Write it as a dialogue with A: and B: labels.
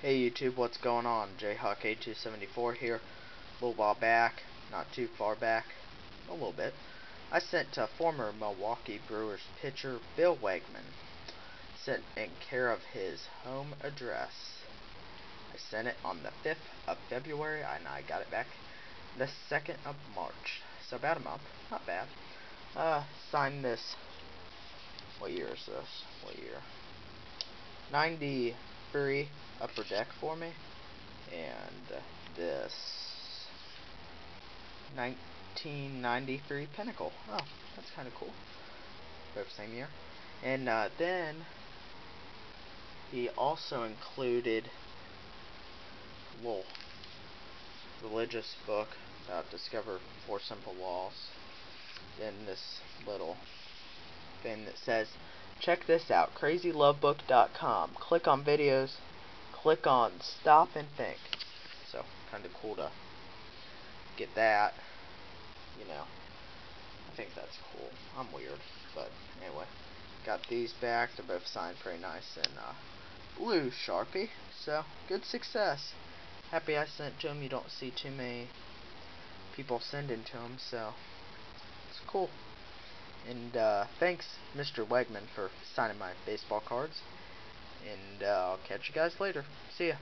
A: Hey YouTube, what's going on? JHawk8274 here. A little while back, not too far back, a little bit, I sent to former Milwaukee Brewers pitcher Bill Wegman, sent in care of his home address. I sent it on the 5th of February, and I got it back the 2nd of March. So about a month, not bad. Uh, signed this, what year is this? What year? 93 upper deck for me. And this 1993 Pinnacle. Oh, that's kind of cool. Both same year. And uh, then he also included a little religious book about discover four simple laws Then this little thing that says check this out crazylovebook.com click on videos click on stop and think. So, kind of cool to get that. You know, I think that's cool. I'm weird, but anyway. Got these back. They're both signed pretty nice in uh, blue Sharpie. So, good success. Happy I sent to them. You don't see too many people sending to them, so it's cool. And uh, thanks, Mr. Wegman, for signing my baseball cards. And uh, I'll catch you guys later. See ya.